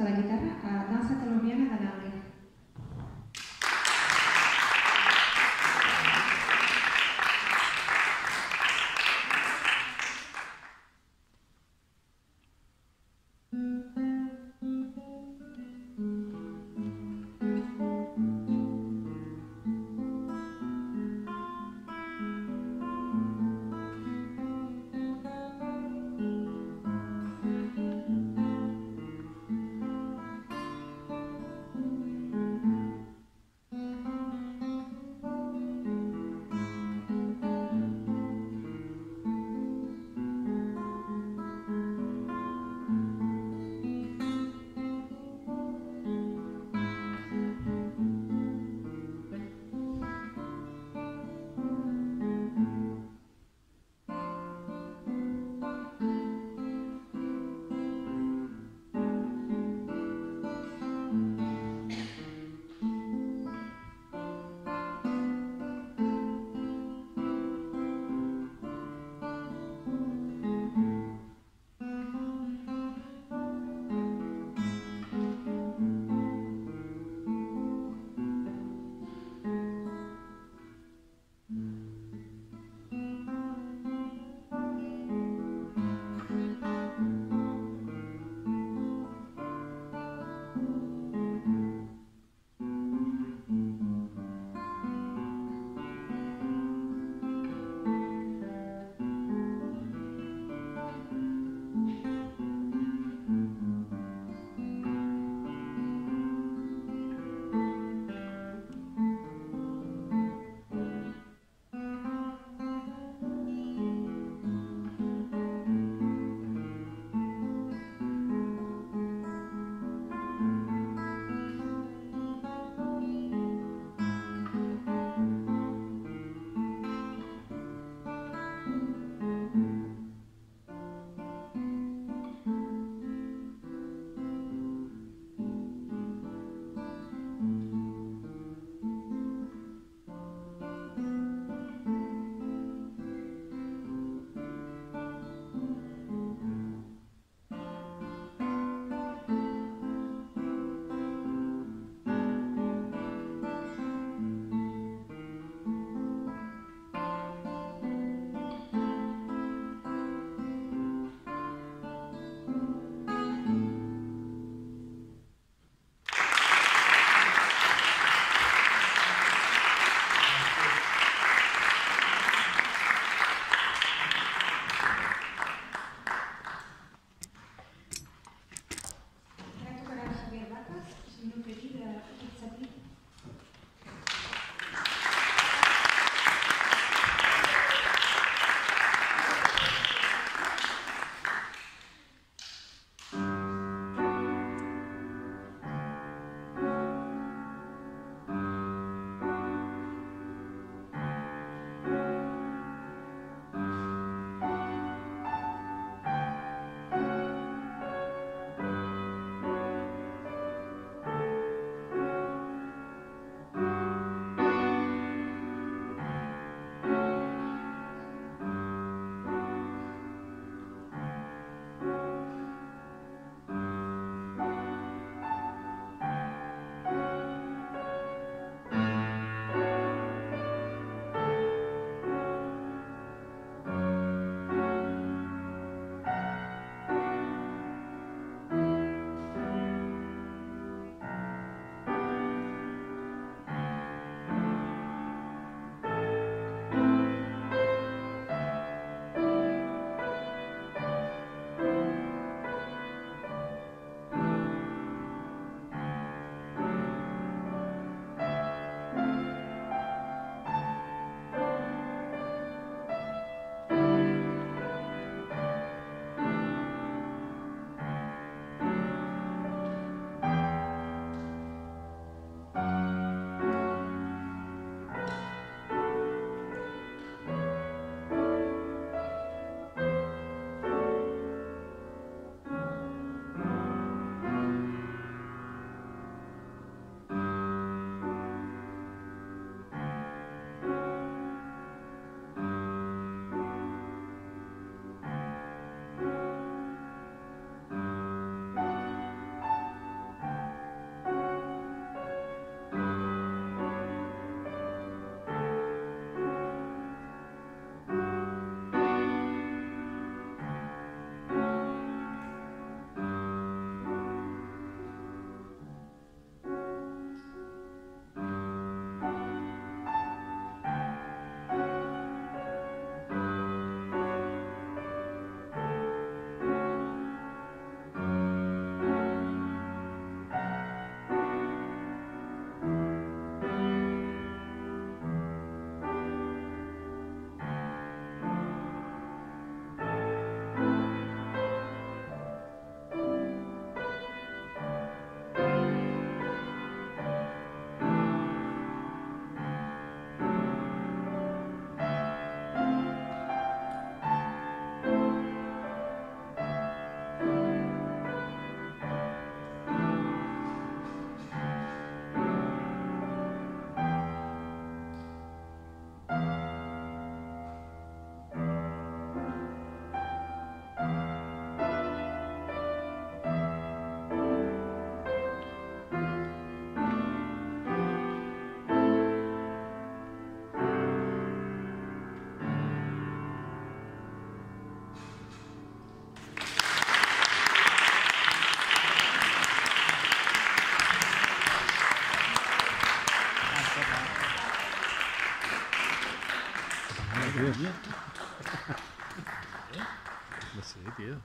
a la guitarra a Danza Colombiana de la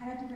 I have to